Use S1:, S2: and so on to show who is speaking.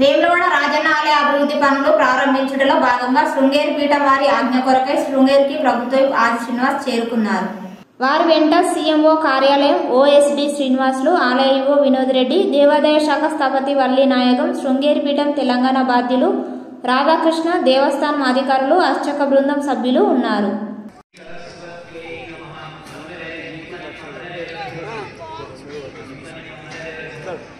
S1: వేములవాడ రాజన్న ఆలయ అభివృద్ధి పనులు ప్రారంభించడంలో భాగంగా శృంగేరి పీఠం వారి ఆజ్ఞ కొరకై శృంగేరికి ప్రభుత్వం ఆది శ్రీనివాస్ చేరుకున్నారు. వారి వెంట సీఎంఓ కార్యాలయం ఓఎస్డి శ్రీనివాసులు ఆలయఓ వినోద్ రెడ్డి దేవాదాయ శాఖ స్థాపతి వల్లి నాయకం శృంగేరి పీఠం తెలంగాణ బాధ్యులు రాధాకృష్ణ దేవస్థానం అధికారులు అర్చక బృందం సభ్యులు ఉన్నారు. Thank